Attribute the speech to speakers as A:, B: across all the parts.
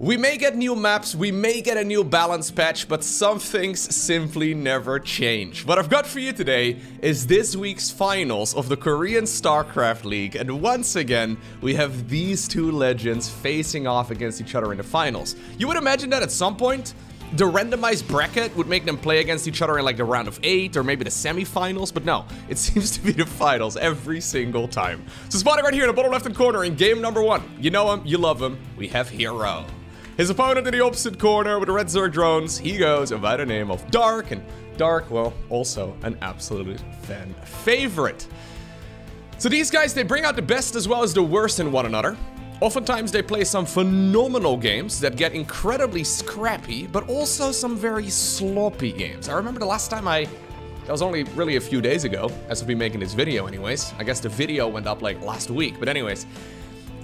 A: We may get new maps, we may get a new balance patch, but some things simply never change. What I've got for you today is this week's finals of the Korean StarCraft League, and once again, we have these two legends facing off against each other in the finals. You would imagine that at some point, the randomized bracket would make them play against each other in like the round of eight or maybe the semifinals, but no, it seems to be the finals every single time. So spotting right here in the bottom left hand corner in game number one. You know him, you love him, we have Hero. His opponent in the opposite corner with the red Zerg drones, he goes by the name of Dark, and Dark, well, also an absolute fan favorite. So these guys, they bring out the best as well as the worst in one another. Oftentimes they play some phenomenal games that get incredibly scrappy, but also some very sloppy games. I remember the last time I... That was only really a few days ago, as of me making this video anyways. I guess the video went up like last week, but anyways.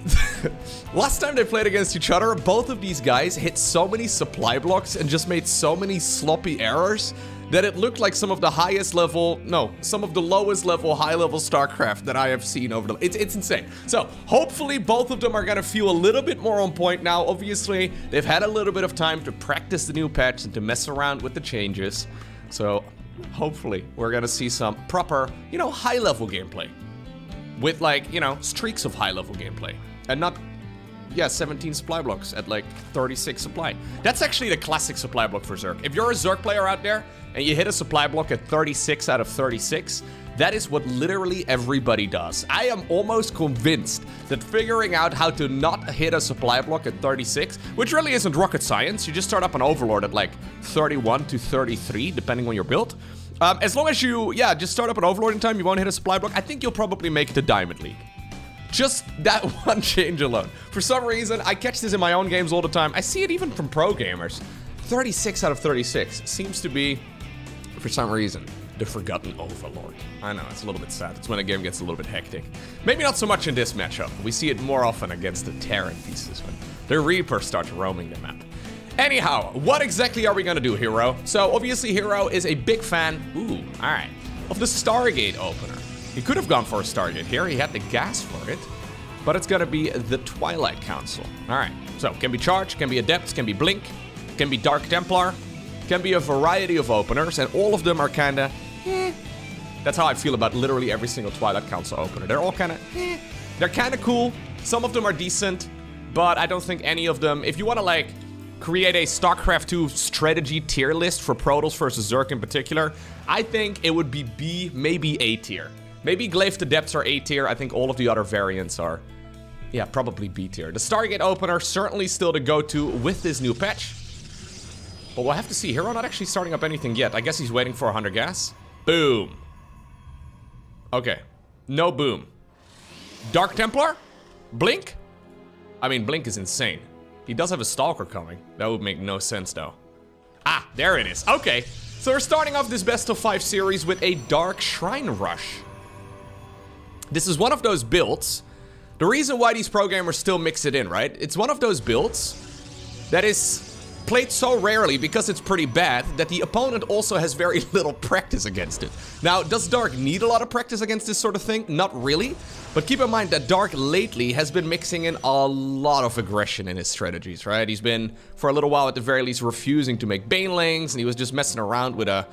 A: Last time they played against each other, both of these guys hit so many supply blocks and just made so many sloppy errors that it looked like some of the highest level, no, some of the lowest level, high level StarCraft that I have seen over the, it's, it's insane. So hopefully both of them are gonna feel a little bit more on point now. Obviously, they've had a little bit of time to practice the new patch and to mess around with the changes. So hopefully we're gonna see some proper, you know, high level gameplay with like, you know, streaks of high level gameplay. And not, yeah, 17 supply blocks at like 36 supply. That's actually the classic supply block for Zerg. If you're a Zerg player out there and you hit a supply block at 36 out of 36, that is what literally everybody does. I am almost convinced that figuring out how to not hit a supply block at 36, which really isn't rocket science, you just start up an Overlord at like 31 to 33, depending on your build. Um, as long as you, yeah, just start up an Overlord in time, you won't hit a supply block, I think you'll probably make the Diamond League. Just that one change alone. For some reason, I catch this in my own games all the time. I see it even from pro gamers. 36 out of 36 seems to be, for some reason, the forgotten overlord. I know, it's a little bit sad. It's when a game gets a little bit hectic. Maybe not so much in this matchup. We see it more often against the Terran pieces when the Reaper starts roaming the map. Anyhow, what exactly are we gonna do, Hero? So obviously Hero is a big fan, ooh, alright, of the Stargate opener. He could have gone for a Stargate here. He had the gas for it. But it's gonna be the Twilight Council. All right, so can be Charge, can be Adepts, can be Blink, can be Dark Templar, can be a variety of openers, and all of them are kinda, eh. That's how I feel about literally every single Twilight Council opener. They're all kinda, eh. They're kinda cool. Some of them are decent, but I don't think any of them, if you wanna like, create a StarCraft 2 strategy tier list for Protoss versus Zerg in particular, I think it would be B, maybe A tier. Maybe Glaive Adepts are A tier. I think all of the other variants are, yeah, probably B tier. The Stargate opener certainly still the go-to with this new patch. But we'll have to see. Hero not actually starting up anything yet. I guess he's waiting for 100 gas. Boom. Okay. No boom. Dark Templar? Blink? I mean, Blink is insane. He does have a Stalker coming. That would make no sense, though. Ah, there it is. Okay. So we're starting off this best of five series with a Dark Shrine Rush. This is one of those builds. The reason why these pro gamers still mix it in, right? It's one of those builds that is played so rarely because it's pretty bad that the opponent also has very little practice against it. Now, does Dark need a lot of practice against this sort of thing? Not really. But keep in mind that Dark lately has been mixing in a lot of aggression in his strategies, right? He's been, for a little while at the very least, refusing to make Banelings, and he was just messing around with a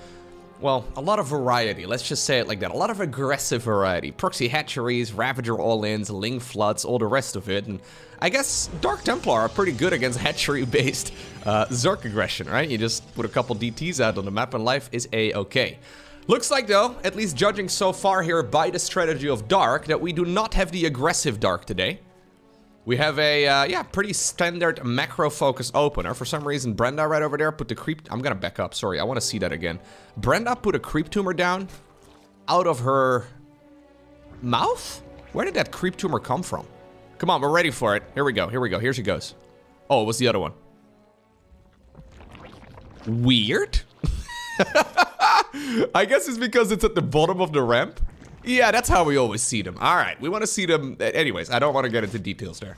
A: well, a lot of variety, let's just say it like that. A lot of aggressive variety. Proxy hatcheries, Ravager all-ins, Ling floods, all the rest of it. And I guess Dark Templar are pretty good against hatchery-based uh, Zerg aggression, right? You just put a couple DTs out on the map and life is a-okay. Looks like though, at least judging so far here by the strategy of Dark, that we do not have the aggressive Dark today. We have a, uh, yeah, pretty standard macro focus opener. For some reason, Brenda right over there put the creep... I'm gonna back up, sorry, I want to see that again. Brenda put a creep tumor down out of her mouth? Where did that creep tumor come from? Come on, we're ready for it. Here we go, here we go, here she goes. Oh, what's the other one? Weird? I guess it's because it's at the bottom of the ramp. Yeah, that's how we always see them. All right, we want to see them. Uh, anyways, I don't want to get into details there.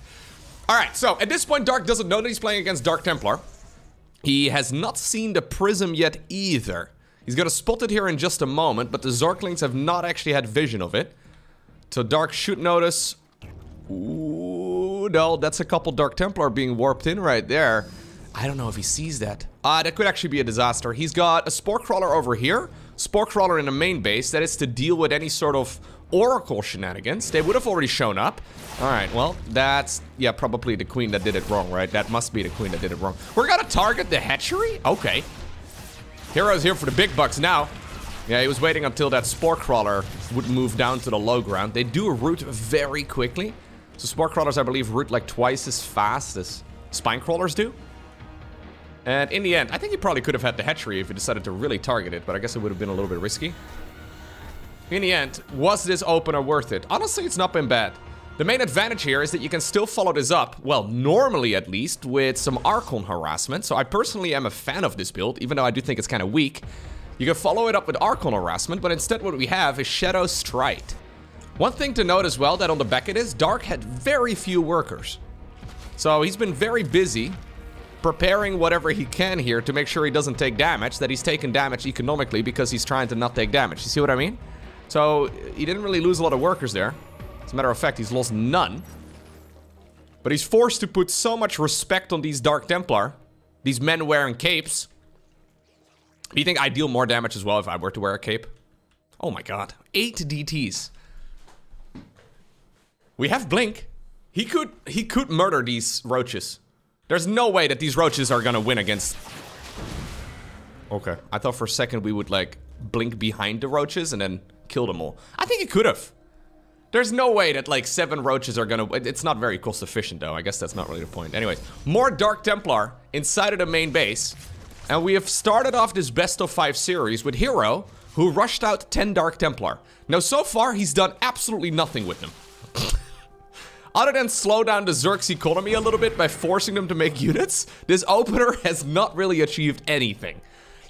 A: All right, so at this point, Dark doesn't know that he's playing against Dark Templar. He has not seen the Prism yet either. He's going to spot it here in just a moment, but the Zerglings have not actually had vision of it. So Dark should notice... Ooh, no, that's a couple Dark Templar being warped in right there. I don't know if he sees that. Uh, that could actually be a disaster. He's got a Spore Crawler over here, Spore Crawler in the main base, that is to deal with any sort of Oracle shenanigans. They would have already shown up. Alright, well, that's, yeah, probably the queen that did it wrong, right? That must be the queen that did it wrong. We're gonna target the hatchery? Okay. Hero's here for the big bucks now. Yeah, he was waiting until that Spore Crawler would move down to the low ground. They do root very quickly. So Spore Crawlers, I believe, root like twice as fast as Spine Crawlers do. And in the end, I think he probably could have had the hatchery if he decided to really target it, but I guess it would have been a little bit risky. In the end, was this opener worth it? Honestly, it's not been bad. The main advantage here is that you can still follow this up, well, normally at least, with some Archon harassment. So I personally am a fan of this build, even though I do think it's kind of weak. You can follow it up with Archon harassment, but instead what we have is Shadow Stride. One thing to note as well that on the back it is, Dark had very few workers. So he's been very busy preparing whatever he can here to make sure he doesn't take damage, that he's taking damage economically because he's trying to not take damage. You see what I mean? So he didn't really lose a lot of workers there. As a matter of fact, he's lost none. But he's forced to put so much respect on these Dark Templar, these men wearing capes. Do you think I deal more damage as well if I were to wear a cape? Oh my god. Eight DTs. We have Blink. He could he could murder these roaches. There's no way that these roaches are gonna win against... Okay. I thought for a second we would, like, blink behind the roaches and then kill them all. I think it could have. There's no way that, like, seven roaches are gonna... It's not very cost efficient, though. I guess that's not really the point. Anyways, more Dark Templar inside of the main base. And we have started off this best of five series with Hero, who rushed out 10 Dark Templar. Now, so far, he's done absolutely nothing with them. Other than slow down the Zerg's economy a little bit by forcing them to make units, this opener has not really achieved anything.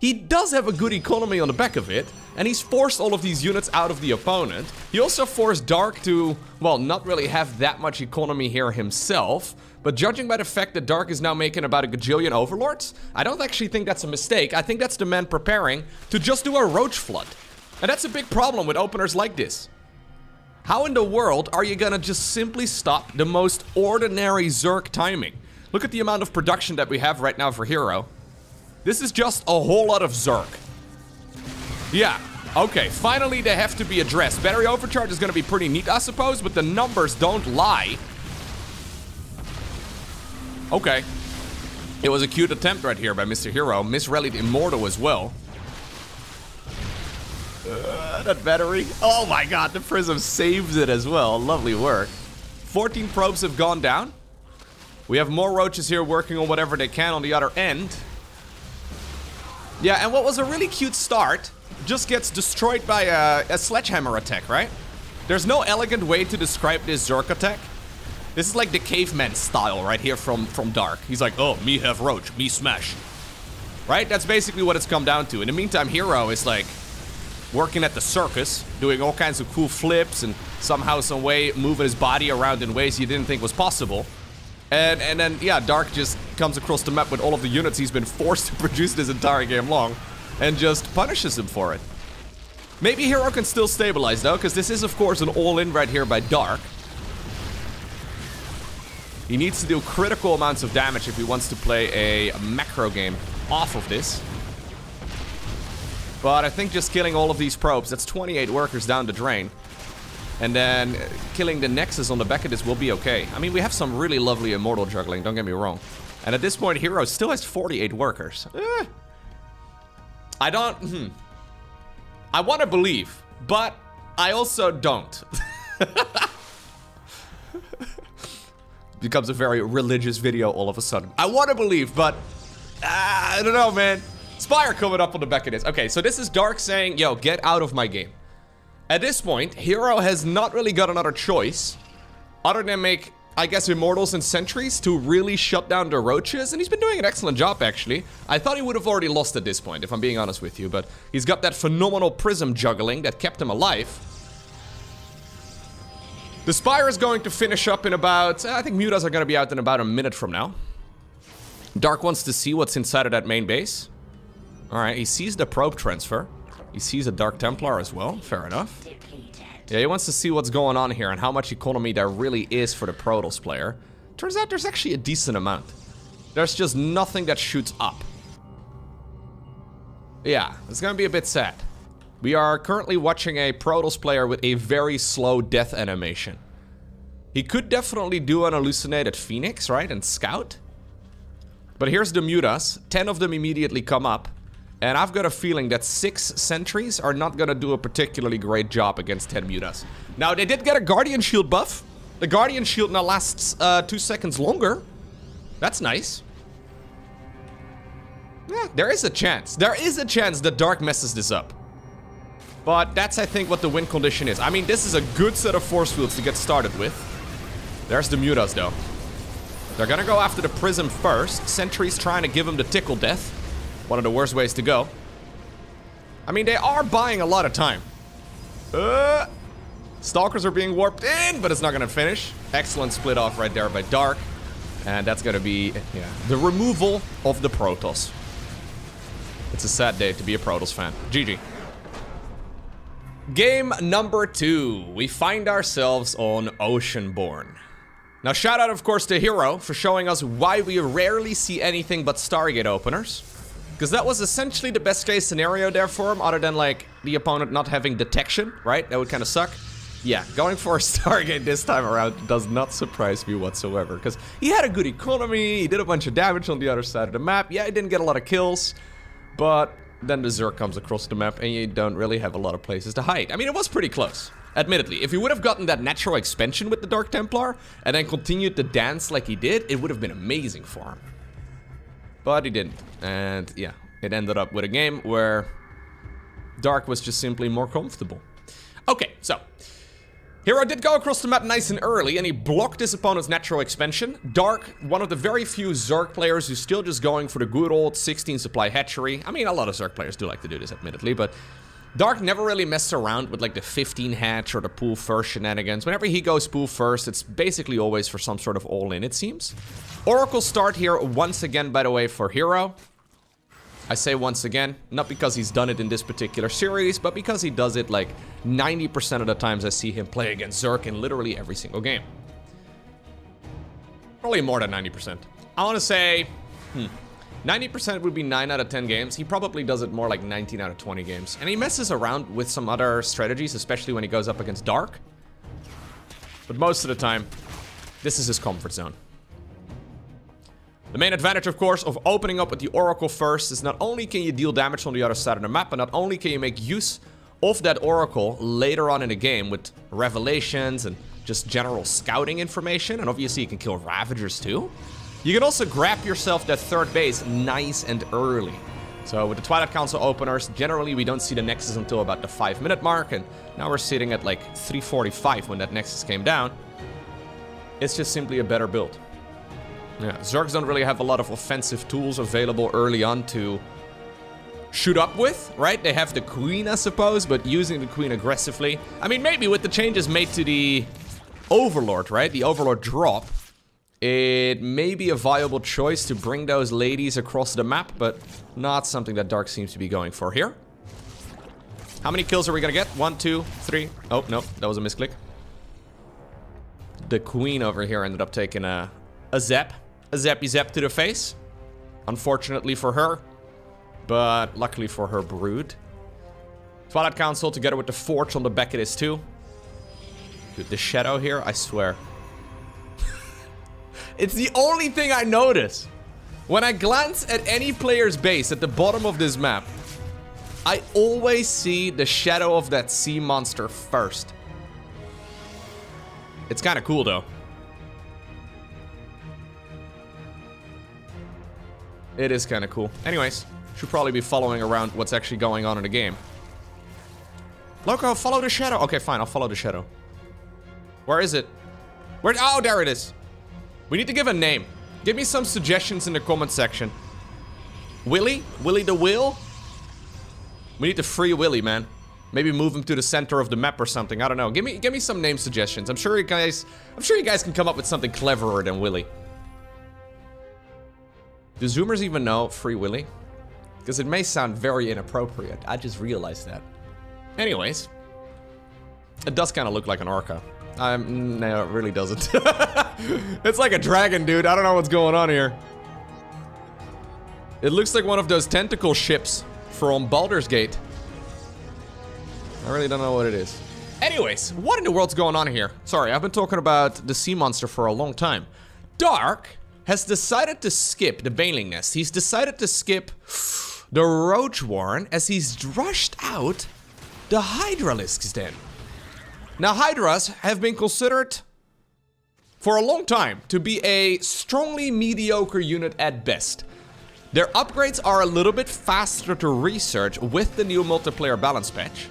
A: He does have a good economy on the back of it, and he's forced all of these units out of the opponent. He also forced Dark to, well, not really have that much economy here himself, but judging by the fact that Dark is now making about a gajillion overlords, I don't actually think that's a mistake. I think that's the man preparing to just do a roach flood. And that's a big problem with openers like this. How in the world are you gonna just simply stop the most ordinary Zerg timing? Look at the amount of production that we have right now for Hero. This is just a whole lot of Zerg. Yeah, okay, finally they have to be addressed. Battery overcharge is gonna be pretty neat, I suppose, but the numbers don't lie. Okay. It was a cute attempt right here by Mr. Hero. Misrallied Immortal as well. Uh, that battery. Oh my god, the Prism saves it as well. Lovely work. 14 probes have gone down. We have more roaches here working on whatever they can on the other end. Yeah, and what was a really cute start just gets destroyed by a, a sledgehammer attack, right? There's no elegant way to describe this Zerk attack. This is like the caveman style right here from, from Dark. He's like, oh, me have roach, me smash. Right? That's basically what it's come down to. In the meantime, Hero is like, working at the circus, doing all kinds of cool flips and somehow, some way, moving his body around in ways he didn't think was possible. And, and then, yeah, Dark just comes across the map with all of the units he's been forced to produce this entire game long and just punishes him for it. Maybe Hero can still stabilize, though, because this is, of course, an all-in right here by Dark. He needs to do critical amounts of damage if he wants to play a macro game off of this. But I think just killing all of these probes, that's 28 workers down the drain. And then killing the Nexus on the back of this will be okay. I mean, we have some really lovely Immortal juggling, don't get me wrong. And at this point, Hero still has 48 workers. Eh. I don't... Hmm. I want to believe, but I also don't. Becomes a very religious video all of a sudden. I want to believe, but... Uh, I don't know, man. Spire coming up on the back of this. Okay, so this is Dark saying, yo, get out of my game. At this point, Hero has not really got another choice other than make, I guess, Immortals and Sentries to really shut down the Roaches, and he's been doing an excellent job, actually. I thought he would have already lost at this point, if I'm being honest with you, but he's got that phenomenal Prism juggling that kept him alive. The Spire is going to finish up in about, I think Mutas are going to be out in about a minute from now. Dark wants to see what's inside of that main base. Alright, he sees the probe transfer. He sees a Dark Templar as well. Fair enough. Yeah, he wants to see what's going on here and how much economy there really is for the Protoss player. turns out there's actually a decent amount. There's just nothing that shoots up. Yeah, it's gonna be a bit sad. We are currently watching a Protoss player with a very slow death animation. He could definitely do an hallucinated Phoenix, right, and Scout. But here's the Mutas. Ten of them immediately come up. And I've got a feeling that six sentries are not gonna do a particularly great job against 10 mutas. Now, they did get a Guardian Shield buff. The Guardian Shield now lasts uh, two seconds longer. That's nice. Yeah, there is a chance. There is a chance that Dark messes this up. But that's, I think, what the win condition is. I mean, this is a good set of force fields to get started with. There's the Mutas, though. They're gonna go after the Prism first. Sentry's trying to give him the Tickle Death. One of the worst ways to go. I mean, they are buying a lot of time. Uh, Stalkers are being warped in, but it's not gonna finish. Excellent split off right there by Dark. And that's gonna be, yeah, the removal of the Protoss. It's a sad day to be a Protoss fan. GG. Game number two. We find ourselves on Oceanborn. Now shout out of course to Hero for showing us why we rarely see anything but Stargate openers. Because that was essentially the best case scenario there for him, other than like the opponent not having detection, right? That would kind of suck. Yeah, going for a Stargate this time around does not surprise me whatsoever. Because he had a good economy, he did a bunch of damage on the other side of the map. Yeah, he didn't get a lot of kills, but then the Zerg comes across the map and you don't really have a lot of places to hide. I mean, it was pretty close. Admittedly, if he would have gotten that natural expansion with the Dark Templar and then continued to dance like he did, it would have been amazing for him. But he didn't. And yeah, it ended up with a game where Dark was just simply more comfortable. Okay, so Hero did go across the map nice and early, and he blocked his opponent's natural expansion. Dark, one of the very few Zerg players who's still just going for the good old 16 supply hatchery. I mean, a lot of Zerg players do like to do this, admittedly, but Dark never really messes around with like the 15 hatch or the pool first shenanigans. Whenever he goes pool first, it's basically always for some sort of all-in, it seems. Oracle start here once again, by the way, for Hero. I say once again, not because he's done it in this particular series, but because he does it like 90% of the times I see him play against Zerk in literally every single game. Probably more than 90%. I want to say, hmm, 90% would be 9 out of 10 games. He probably does it more like 19 out of 20 games. And he messes around with some other strategies, especially when he goes up against Dark. But most of the time, this is his comfort zone. The main advantage, of course, of opening up with the Oracle first is not only can you deal damage on the other side of the map, but not only can you make use of that Oracle later on in the game with revelations and just general scouting information, and obviously you can kill Ravagers too. You can also grab yourself that third base nice and early. So with the Twilight Council openers, generally we don't see the Nexus until about the 5 minute mark, and now we're sitting at like 345 when that Nexus came down. It's just simply a better build. Yeah, Zergs don't really have a lot of offensive tools available early on to shoot up with, right? They have the Queen, I suppose, but using the Queen aggressively. I mean, maybe with the changes made to the Overlord, right? The Overlord drop, it may be a viable choice to bring those ladies across the map, but not something that Dark seems to be going for here. How many kills are we gonna get? One, two, three. Oh, no, that was a misclick. The queen over here ended up taking a, a zap. A zappy zap to the face. Unfortunately for her, but luckily for her brood. Twilight Council together with the Forge on the back of this too. Dude, the shadow here, I swear. It's the only thing I notice. When I glance at any player's base at the bottom of this map, I always see the shadow of that sea monster first. It's kind of cool though. It is kind of cool. Anyways, should probably be following around what's actually going on in the game. Lowko, follow the shadow. Okay, fine, I'll follow the shadow. Where is it? Where? Oh, there it is. We need to give a name. Give me some suggestions in the comment section. Willy? Willy the Will? We need to free Willy, man. Maybe move him to the center of the map or something. I don't know. Give me give me some name suggestions. I'm sure you guys I'm sure you guys can come up with something cleverer than Willy. Do Zoomers even know Free Willy? Because it may sound very inappropriate. I just realized that. Anyways. It does kind of look like an Orca. Um, no, it really doesn't. it's like a dragon, dude. I don't know what's going on here. It looks like one of those tentacle ships from Baldur's Gate. I really don't know what it is. Anyways, what in the world's going on here? Sorry, I've been talking about the sea monster for a long time. Dark has decided to skip the Baneling Nest. He's decided to skip the Roach Warren as he's rushed out the Hydralisk's Den. Now, Hydras have been considered for a long time to be a strongly mediocre unit at best. Their upgrades are a little bit faster to research with the new multiplayer balance patch.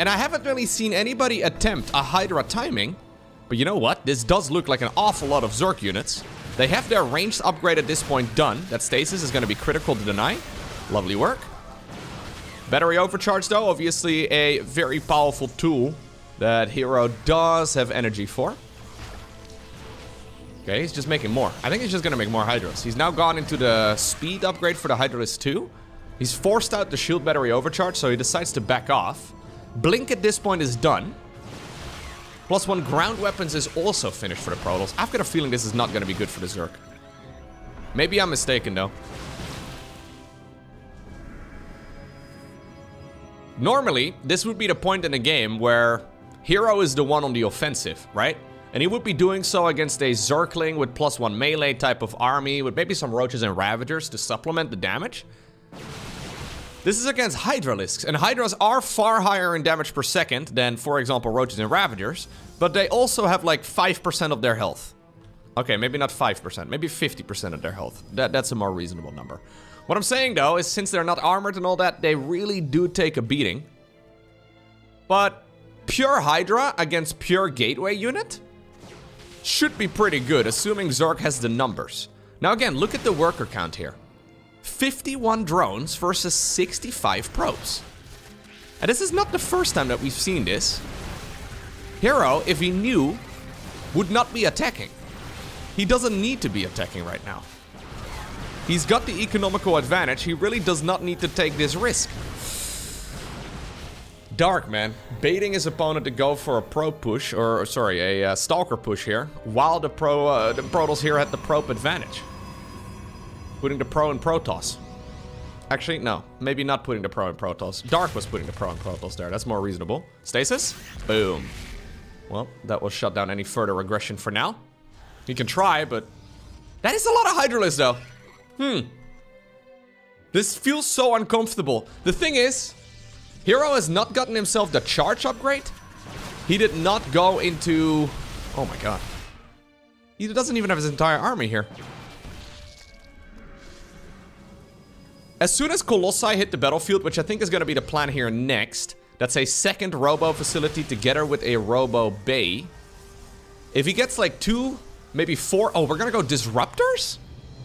A: And I haven't really seen anybody attempt a Hydra timing. But you know what? This does look like an awful lot of Zerg units. They have their ranged upgrade at this point done. That stasis is going to be critical to deny. Lovely work. Battery overcharge though, obviously a very powerful tool that hero does have energy for. Okay, he's just making more. I think he's just gonna make more Hydras. He's now gone into the speed upgrade for the Hydralisk 2. He's forced out the shield battery overcharge, so he decides to back off. Blink at this point is done. Plus one ground weapons is also finished for the Protoss. I've got a feeling this is not gonna be good for the Zerg. Maybe I'm mistaken though. Normally, this would be the point in the game where Hero is the one on the offensive, right? And he would be doing so against a Zergling with plus one melee type of army, with maybe some Roaches and Ravagers to supplement the damage. This is against Hydralisks, and Hydras are far higher in damage per second than, for example, Roaches and Ravagers, but they also have like 5% of their health. Okay, maybe not 5%, maybe 50% of their health. That, that's a more reasonable number. What I'm saying, though, is since they're not armored and all that, they really do take a beating. But Pure Hydra against pure Gateway unit? Should be pretty good, assuming Zerg has the numbers. Now again, look at the worker count here. 51 drones versus 65 probes. And this is not the first time that we've seen this. Hero, if he knew, would not be attacking. He doesn't need to be attacking right now. He's got the economical advantage, he really does not need to take this risk. Dark, man. Baiting his opponent to go for a pro push, or sorry, a uh, stalker push here, while the pro uh, the Protoss here had the probe advantage. Putting the pro in Protoss. Actually, no. Maybe not putting the pro in Protoss. Dark was putting the pro in Protoss there. That's more reasonable. Stasis? Boom. Well, that will shut down any further aggression for now. He can try, but... That is a lot of Hydralisk, though. Hmm. This feels so uncomfortable. The thing is, Hero has not gotten himself the charge upgrade. He did not go into... Oh my god. He doesn't even have his entire army here. As soon as Colossi hit the battlefield, which I think is going to be the plan here next, that's a second Robo facility together with a Robo Bay. If he gets like two, maybe four... Oh, we're going to go Disruptors?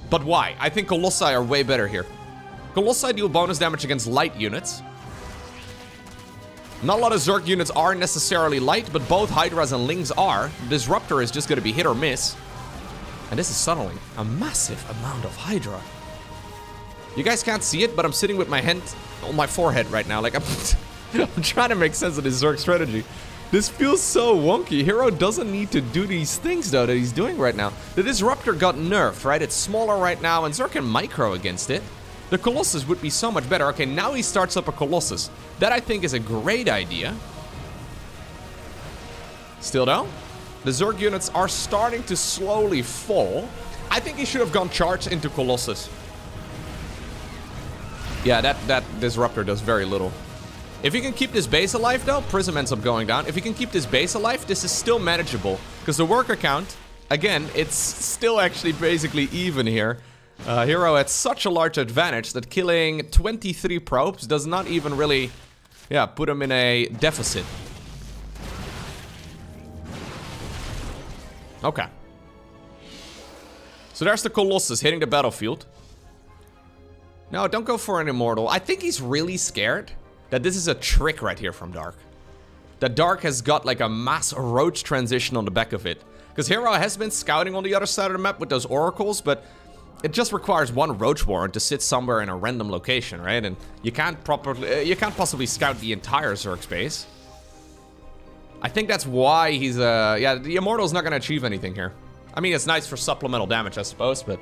A: But why? I think Colossi are way better here. Colossi deal bonus damage against light units. Not a lot of Zerg units are necessarily light, but both Hydras and Lings are. Disruptor is just going to be hit or miss. And this is suddenly a massive amount of Hydra. You guys can't see it, but I'm sitting with my hand on my forehead right now. Like, I'm, I'm trying to make sense of this Zerg strategy. This feels so wonky. Hero doesn't need to do these things, though, that he's doing right now. The Disruptor got nerfed, right? It's smaller right now, and Zerg can micro against it. The Colossus would be so much better. Okay, now he starts up a Colossus. That I think is a great idea. Still though, the Zerg units are starting to slowly fall. I think he should have gone charge into Colossus. Yeah, that, that Disruptor does very little. If he can keep this base alive though, Prism ends up going down. If he can keep this base alive, this is still manageable. Because the worker count, again, it's still actually basically even here. Uh, Hero at such a large advantage that killing 23 probes does not even really, yeah, put him in a deficit. Okay. So there's the Colossus hitting the battlefield. No, don't go for an Immortal. I think he's really scared that this is a trick right here from Dark. That Dark has got like a mass roach transition on the back of it. Because Hero has been scouting on the other side of the map with those oracles, but it just requires one Roach Warren to sit somewhere in a random location, right? And you can't properly, uh, you can't possibly scout the entire Zerg space. I think that's why he's, uh, yeah, the Immortal's not gonna achieve anything here. I mean, it's nice for supplemental damage, I suppose, but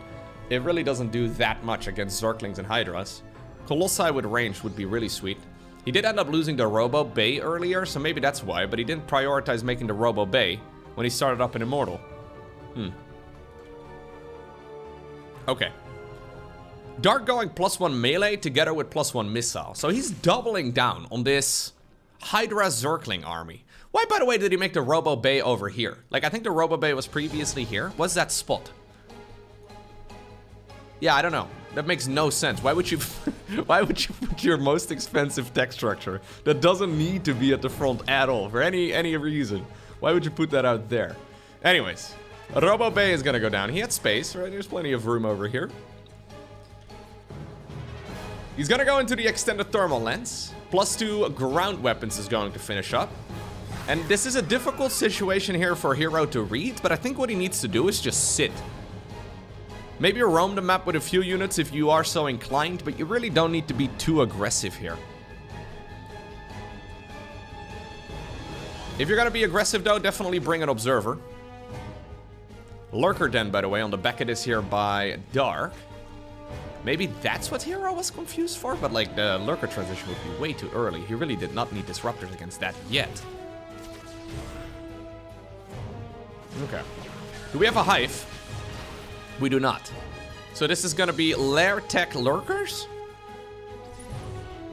A: it really doesn't do that much against Zerglings and Hydras. Colossi with range would be really sweet. He did end up losing the Robo Bay earlier, so maybe that's why, but he didn't prioritize making the Robo Bay when he started up an Immortal. Hmm. Okay. Dark going plus one melee together with plus one missile. So he's doubling down on this Hydra Zergling army. Why, by the way, did he make the Robo Bay over here? Like, I think the Robo Bay was previously here. What's that spot? Yeah, I don't know. That makes no sense. Why would you why would you put your most expensive tech structure that doesn't need to be at the front at all for any any reason? Why would you put that out there? Anyways, Robo Bay is gonna go down. He had space, right? There's plenty of room over here. He's gonna go into the extended thermal lens. Plus two ground weapons is going to finish up. And this is a difficult situation here for Hero to read, but I think what he needs to do is just sit. Maybe roam the map with a few units if you are so inclined, but you really don't need to be too aggressive here. If you're gonna be aggressive though, definitely bring an Observer. Lurker Den, by the way, on the back of this here by Dark. Maybe that's what Hero was confused for, but like the Lurker transition would be way too early. He really did not need Disruptors against that yet. Okay. Do we have a Hive? We do not. So this is gonna be Lair Tech Lurkers?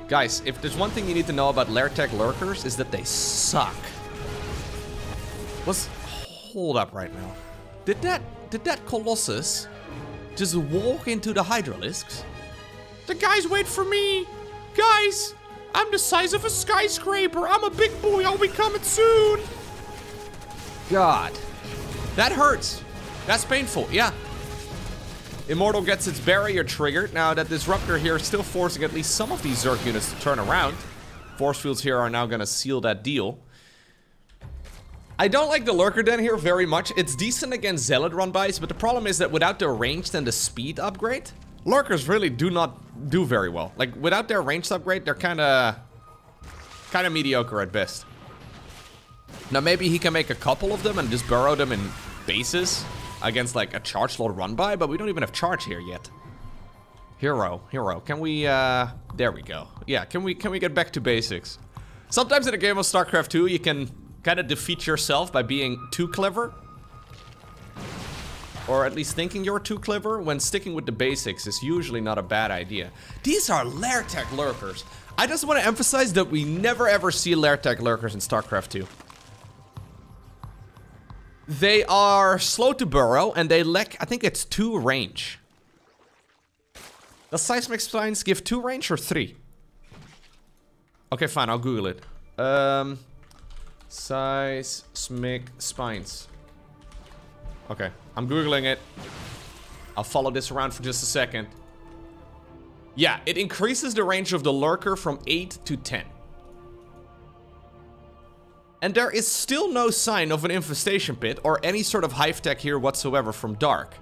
A: Guys, if there's one thing you need to know about Lair Tech Lurkers is that they suck. Let's hold up right now. Did that did that Colossus just walk into the Hydralisks? The guys wait for me! Guys! I'm the size of a skyscraper! I'm a big boy, I'll be coming soon! God. That hurts. That's painful, yeah. Immortal gets its barrier triggered. Now that Disruptor here is still forcing at least some of these Zerg units to turn around. Force fields here are now gonna seal that deal. I don't like the Lurker Den here very much. It's decent against Zealot run-bys, but the problem is that without the ranged and the speed upgrade, Lurkers really do not do very well. Like, without their ranged upgrade, they're kinda... kinda mediocre at best. Now, maybe he can make a couple of them and just burrow them in bases against, like, a chargelot run-by, but we don't even have charge here yet. Hero, hero, can we, uh... There we go. Yeah, can we, can we get back to basics? Sometimes in a game of StarCraft 2, you can kind of defeat yourself by being too clever. Or at least thinking you're too clever, when sticking with the basics is usually not a bad idea. These are Lairtech lurkers. I just want to emphasize that we never ever see Lairtech lurkers in StarCraft 2. They are slow to burrow, and they lack, I think it's two range. Does seismic spines give two range or three? Okay, fine, I'll Google it. Um, Seismic spines. Okay, I'm googling it. I'll follow this around for just a second. Yeah, it increases the range of the lurker from 8 to 10. And there is still no sign of an infestation pit or any sort of hive tech here whatsoever from Dark.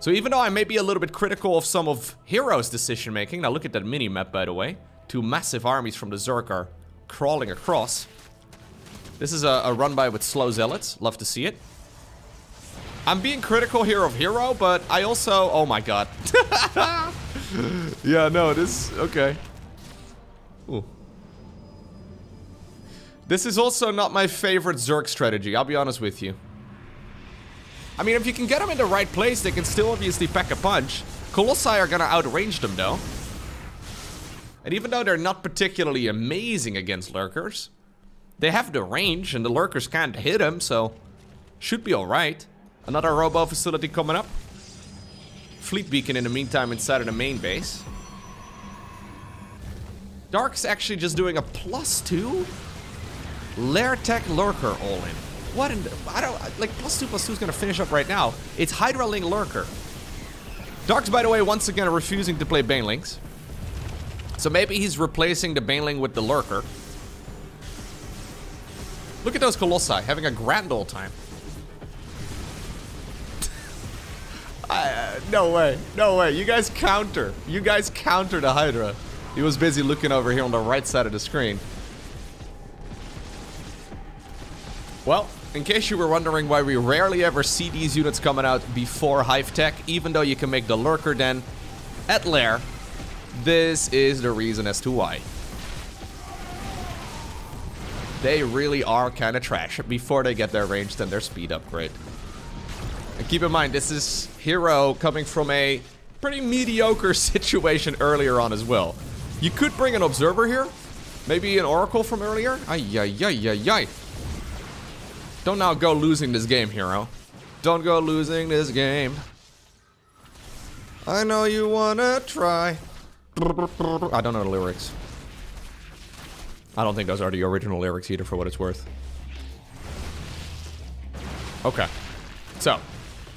A: So even though I may be a little bit critical of some of Hero's decision making, now look at that mini-map by the way. Two massive armies from the Zerg are crawling across. This is a, a run-by with slow zealots. Love to see it. I'm being critical here of Hero, but I also... Oh my god. yeah, no, this... Okay. Ooh. This is also not my favorite Zerg strategy, I'll be honest with you. I mean, if you can get them in the right place, they can still obviously pack a punch. Colossi are gonna outrange them, though. And even though they're not particularly amazing against Lurkers, they have the range and the lurkers can't hit them, so should be alright. Another robo facility coming up. Fleet beacon in the meantime inside of the main base. Dark's actually just doing a plus two Lair Tech Lurker all in. What in the, I don't, like plus two plus two is gonna finish up right now. It's Hydra Ling Lurker. Dark's, by the way, once again refusing to play Banelings. So maybe he's replacing the Baneling with the Lurker. Look at those Colossi, having a grand old time. uh, no way, no way. You guys counter. You guys counter the Hydra. He was busy looking over here on the right side of the screen. Well, in case you were wondering why we rarely ever see these units coming out before Hive Tech, even though you can make the Lurker Den at Lair, this is the reason as to why. They really are kind of trash before they get their ranged and their speed upgrade. And keep in mind, this is Hero coming from a pretty mediocre situation earlier on as well. You could bring an Observer here. Maybe an Oracle from earlier. Ay, ay, ay, ay, ay. Don't now go losing this game, Hero. Don't go losing this game. I know you wanna try. I don't know the lyrics. I don't think those are the original lyrics either, for what it's worth. Okay. So,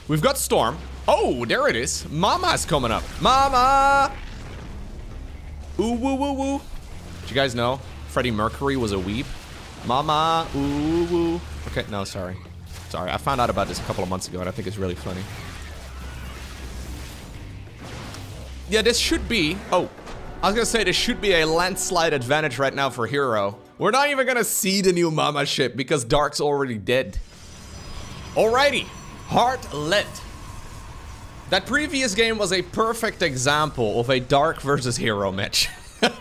A: we've got Storm. Oh, there it is. Mama's coming up. Mama! Ooh, woo, woo, woo. Did you guys know Freddie Mercury was a weep? Mama, ooh, woo. Okay, no, sorry. Sorry, I found out about this a couple of months ago and I think it's really funny. Yeah, this should be... Oh, I was gonna say this should be a landslide advantage right now for Hero. We're not even gonna see the new Mama ship because Dark's already dead. Alrighty, Heartlet. That previous game was a perfect example of a Dark versus Hero match.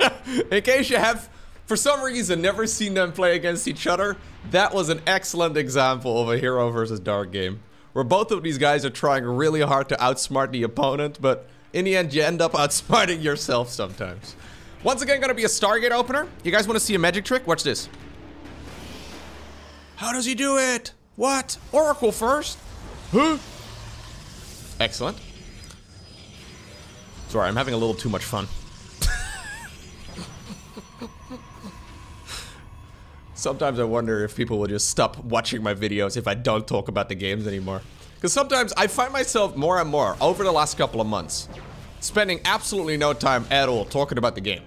A: In case you have, for some reason, never seen them play against each other, that was an excellent example of a Hero versus Dark game. Where both of these guys are trying really hard to outsmart the opponent, but in the end, you end up outsmarting yourself sometimes. Once again, gonna be a Stargate opener. You guys want to see a magic trick? Watch this. How does he do it? What? Oracle first? Huh? Excellent. Sorry, I'm having a little too much fun. Sometimes I wonder if people will just stop watching my videos if I don't talk about the games anymore. Because sometimes I find myself more and more, over the last couple of months, spending absolutely no time at all talking about the game.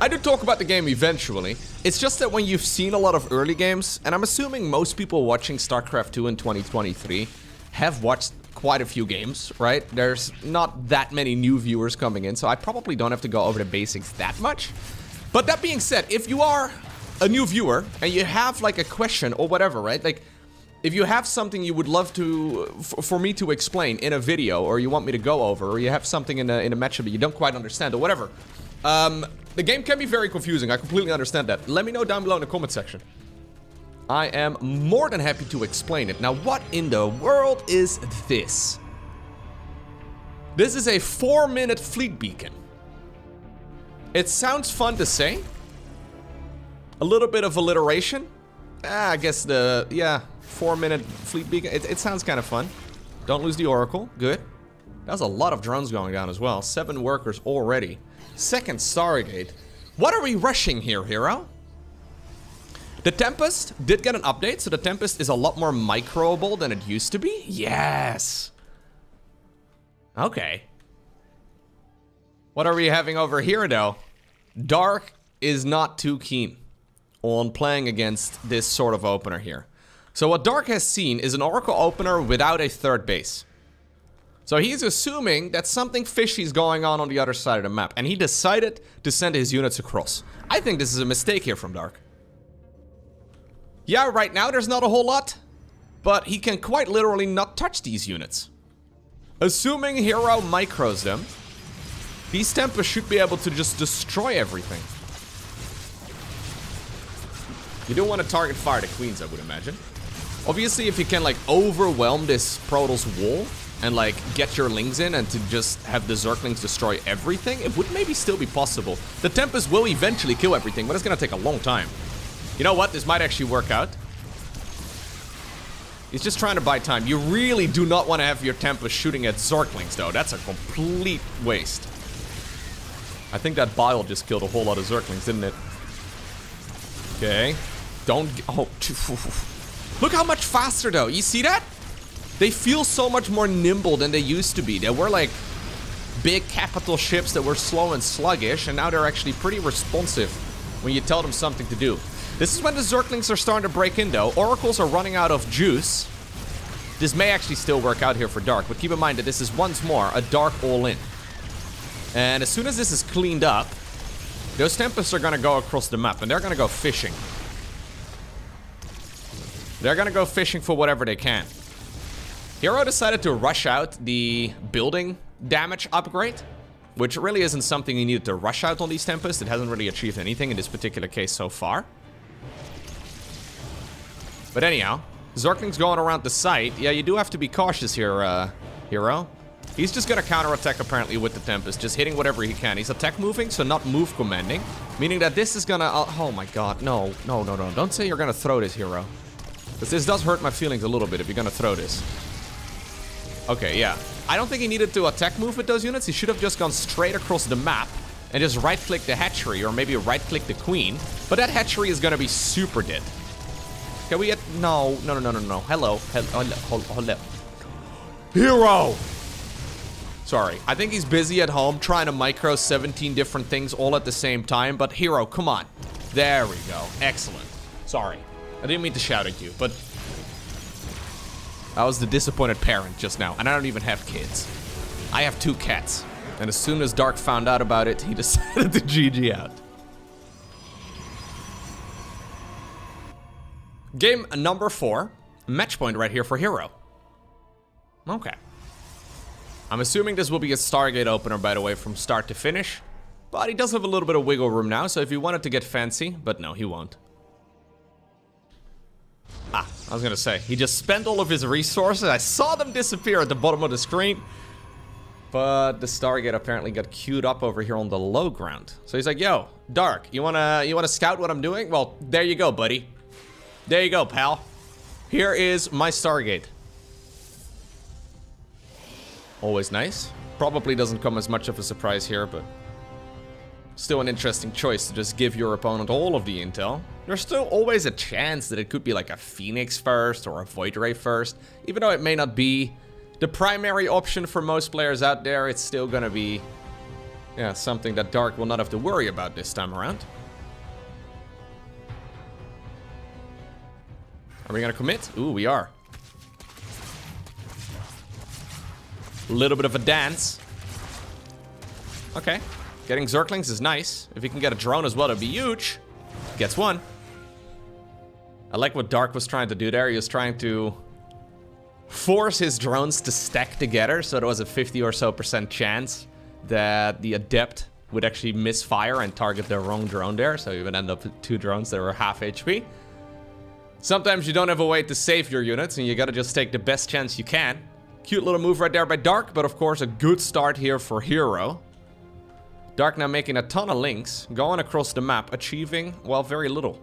A: I do talk about the game eventually. It's just that when you've seen a lot of early games, and I'm assuming most people watching StarCraft 2 in 2023 have watched quite a few games, right? There's not that many new viewers coming in, so I probably don't have to go over the basics that much. But that being said, if you are a new viewer and you have like a question or whatever, right? Like if you have something you would love to, for me to explain in a video, or you want me to go over, or you have something in a, in a matchup that you don't quite understand, or whatever, um, the game can be very confusing. I completely understand that. Let me know down below in the comment section. I am more than happy to explain it. Now, what in the world is this? This is a four-minute fleet beacon. It sounds fun to say. A little bit of alliteration. Ah, I guess the, yeah, four minute fleet beacon. It, it sounds kind of fun. Don't lose the Oracle. Good. That's a lot of drones going down as well. Seven workers already. Second Stargate. What are we rushing here, Hero? The Tempest did get an update, so the Tempest is a lot more microable than it used to be. Yes. Okay. What are we having over here, though? Dark is not too keen on playing against this sort of opener here. So what Dark has seen is an Oracle opener without a third base. So he's assuming that something fishy is going on on the other side of the map, and he decided to send his units across. I think this is a mistake here from Dark. Yeah, right now there's not a whole lot, but he can quite literally not touch these units. Assuming Hero micros them, these Tempests should be able to just destroy everything. You don't want to target fire the queens, I would imagine. Obviously, if you can, like, overwhelm this Protoss wall and, like, get your Lings in and to just have the Zerglings destroy everything, it would maybe still be possible. The Tempest will eventually kill everything, but it's gonna take a long time. You know what? This might actually work out. He's just trying to buy time. You really do not want to have your Tempest shooting at Zerglings, though. That's a complete waste. I think that Bile just killed a whole lot of Zerglings, didn't it? Okay. Don't... Oh... Look how much faster though. You see that? They feel so much more nimble than they used to be. They were like big capital ships that were slow and sluggish, and now they're actually pretty responsive when you tell them something to do. This is when the Zerglings are starting to break in though. Oracles are running out of juice. This may actually still work out here for Dark, but keep in mind that this is once more a Dark all-in. And as soon as this is cleaned up, those Tempests are gonna go across the map, and they're gonna go fishing. They're gonna go fishing for whatever they can. Hero decided to rush out the building damage upgrade, which really isn't something you needed to rush out on these Tempests. It hasn't really achieved anything in this particular case so far. But anyhow, Zergling's going around the site. Yeah, you do have to be cautious here, uh, Hero. He's just gonna counterattack apparently with the Tempest, just hitting whatever he can. He's attack moving, so not move commanding. Meaning that this is gonna... Uh, oh my god, no, no, no, no. Don't say you're gonna throw this, Hero. Because this does hurt my feelings a little bit if you're gonna throw this. Okay, yeah. I don't think he needed to attack move with those units. He should have just gone straight across the map and just right-click the hatchery or maybe right-click the queen. But that hatchery is gonna be super dead. Can we get... No, no, no, no, no, no. Hello. Hello. Oh, Hello. Hello. Hero! Sorry. I think he's busy at home trying to micro 17 different things all at the same time. But Hero, come on. There we go. Excellent. Sorry. I didn't mean to shout at you, but I was the disappointed parent just now, and I don't even have kids. I have two cats. And as soon as Dark found out about it, he decided to GG out. Game number four. Match point right here for Hero. Okay. I'm assuming this will be a Stargate opener, by the way, from start to finish. But he does have a little bit of wiggle room now, so if he wanted to get fancy, but no, he won't. Ah, I was gonna say, he just spent all of his resources. I saw them disappear at the bottom of the screen. But the Stargate apparently got queued up over here on the low ground. So he's like, yo, Dark, you wanna, you wanna scout what I'm doing? Well, there you go, buddy. There you go, pal. Here is my Stargate. Always nice. Probably doesn't come as much of a surprise here, but Still an interesting choice to just give your opponent all of the intel. There's still always a chance that it could be like a Phoenix first or a Void Ray first. Even though it may not be the primary option for most players out there, it's still gonna be yeah, something that Dark will not have to worry about this time around. Are we gonna commit? Ooh, we are. A little bit of a dance. Okay. Getting Zerglings is nice. If he can get a drone as well, it'd be huge. Gets one. I like what Dark was trying to do there. He was trying to force his drones to stack together so there was a 50 or so percent chance that the Adept would actually misfire and target the wrong drone there. So you would end up with two drones that were half HP. Sometimes you don't have a way to save your units and you gotta just take the best chance you can. Cute little move right there by Dark, but of course a good start here for Hero. Dark now making a ton of lings, going across the map, achieving, well, very little.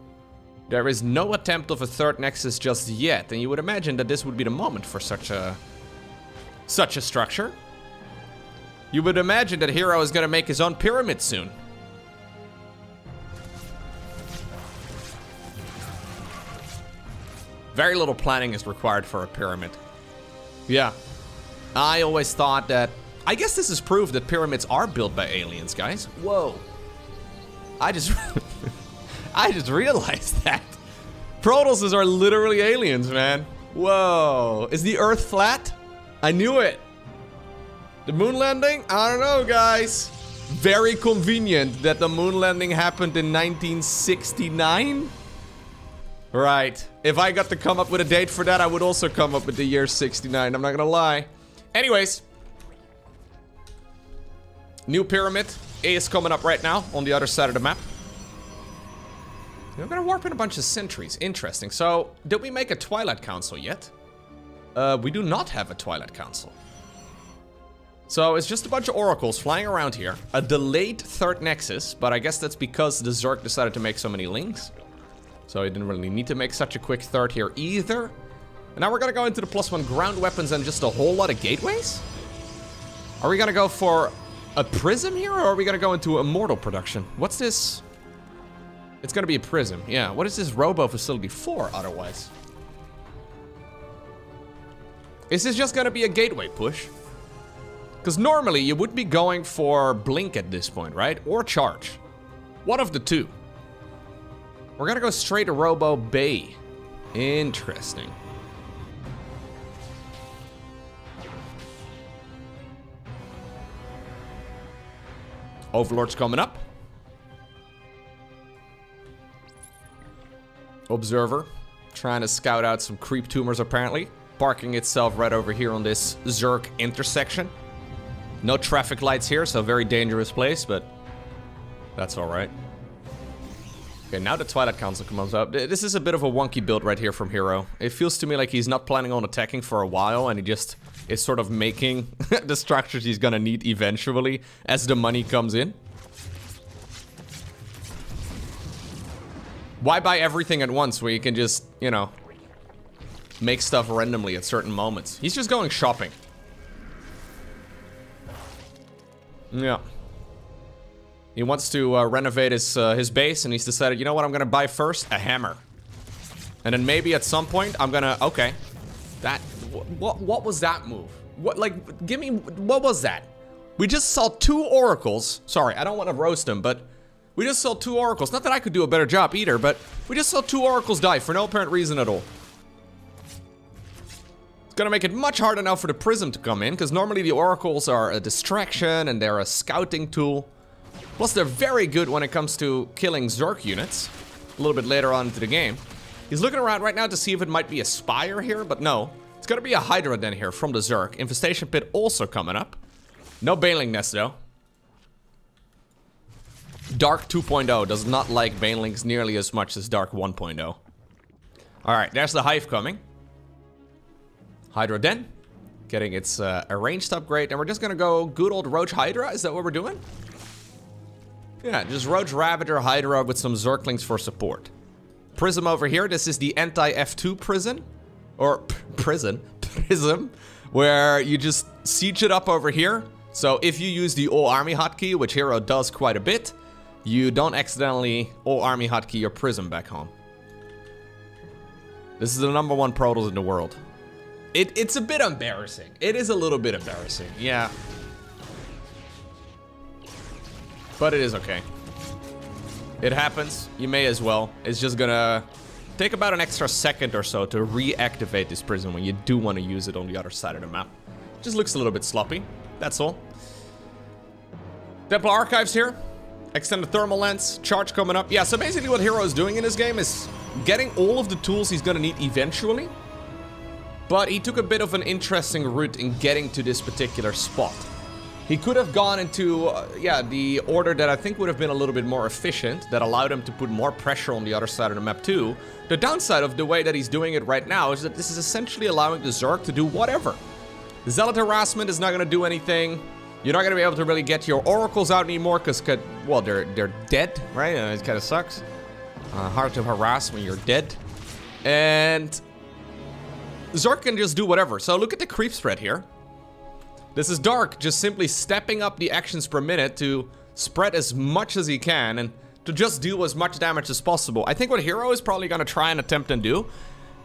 A: There is no attempt of a third nexus just yet, and you would imagine that this would be the moment for such a... such a structure. You would imagine that Hero is gonna make his own pyramid soon. Very little planning is required for a pyramid. Yeah. I always thought that I guess this is proof that pyramids are built by aliens, guys. Whoa. I just... I just realized that. Protosses are literally aliens, man. Whoa. Is the Earth flat? I knew it. The moon landing? I don't know, guys. Very convenient that the moon landing happened in 1969. Right. If I got to come up with a date for that, I would also come up with the year 69. I'm not gonna lie. Anyways, New pyramid A is coming up right now on the other side of the map. We're gonna warp in a bunch of sentries. Interesting. So, did we make a Twilight Council yet? Uh, we do not have a Twilight Council. So, it's just a bunch of oracles flying around here. A delayed third nexus, but I guess that's because the Zerg decided to make so many lings. So, he didn't really need to make such a quick third here either. And now we're gonna go into the plus one ground weapons and just a whole lot of gateways? Are we gonna go for a prism here, or are we gonna go into immortal production? What's this? It's gonna be a prism, yeah. What is this robo facility for, otherwise? Is this just gonna be a gateway push? Because normally you would be going for blink at this point, right? Or charge. One of the two. We're gonna go straight to Robo Bay. Interesting. Overlord's coming up. Observer. Trying to scout out some creep tumors, apparently. Parking itself right over here on this Zerg intersection. No traffic lights here, so very dangerous place, but that's alright. Okay, now the Twilight Council comes up. This is a bit of a wonky build right here from Hero. It feels to me like he's not planning on attacking for a while, and he just is sort of making the structures he's gonna need eventually as the money comes in. Why buy everything at once where you can just, you know, make stuff randomly at certain moments? He's just going shopping. Yeah. He wants to uh, renovate his uh, his base and he's decided, you know what I'm gonna buy first? A hammer. And then maybe at some point I'm gonna, okay. That, what, what was that move? What, like, give me, what was that? We just saw two oracles. Sorry, I don't want to roast him, but we just saw two oracles. Not that I could do a better job either, but we just saw two oracles die for no apparent reason at all. It's gonna make it much harder now for the prism to come in, because normally the oracles are a distraction and they're a scouting tool. Plus they're very good when it comes to killing Zerg units. A little bit later on into the game. He's looking around right now to see if it might be a Spire here, but no. It's gonna be a Hydra den here from the Zerg. Infestation Pit also coming up. No Baneling Nest though. Dark 2.0 does not like Banelings nearly as much as Dark 1.0. Alright, there's the Hive coming. Hydra Den. Getting its uh, a ranged upgrade. And we're just gonna go good old Roach Hydra? Is that what we're doing? Yeah, just Roach Ravager Hydra with some Zerglings for support. Prism over here. This is the anti-F2 prison. Or prison. Prism. Where you just siege it up over here. So if you use the all army hotkey, which Hero does quite a bit, you don't accidentally all army hotkey your prism back home. This is the number one Protoss in the world. It, it's a bit embarrassing. It is a little bit embarrassing, yeah. But it is okay. It happens, you may as well. It's just gonna take about an extra second or so to reactivate this prism when you do want to use it on the other side of the map. Just looks a little bit sloppy, that's all. Templar Archives here. Extended thermal lance, charge coming up. Yeah, so basically what Hero is doing in this game is getting all of the tools he's gonna need eventually. But he took a bit of an interesting route in getting to this particular spot. He could have gone into, uh, yeah, the order that I think would have been a little bit more efficient, that allowed him to put more pressure on the other side of the map too. The downside of the way that he's doing it right now is that this is essentially allowing the Zerg to do whatever. Zealot harassment is not gonna do anything. You're not gonna be able to really get your oracles out anymore because, well, they're they're dead, right? Uh, it kind of sucks. Uh, hard to harass when you're dead. And Zerg can just do whatever. So look at the creep spread here. This is Dark just simply stepping up the actions per minute to spread as much as he can and to just do as much damage as possible. I think what Hero is probably gonna try and attempt and do